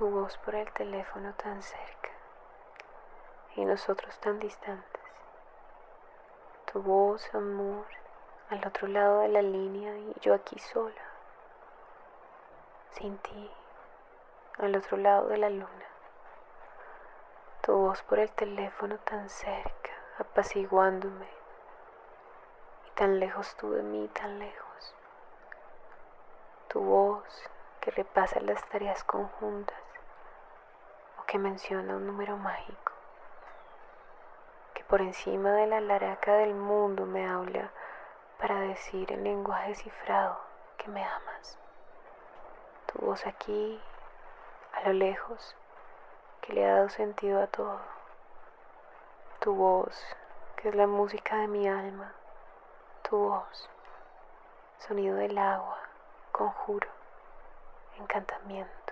Tu voz por el teléfono tan cerca y nosotros tan distantes. Tu voz, amor, al otro lado de la línea y yo aquí sola, sin ti, al otro lado de la luna. Tu voz por el teléfono tan cerca, apaciguándome, y tan lejos tú de mí, tan lejos. Tu voz que repasa las tareas conjuntas que menciona un número mágico por encima de la laraca del mundo me habla para decir en lenguaje cifrado que me amas. Tu voz aquí, a lo lejos, que le ha dado sentido a todo. Tu voz, que es la música de mi alma. Tu voz, sonido del agua, conjuro, encantamiento.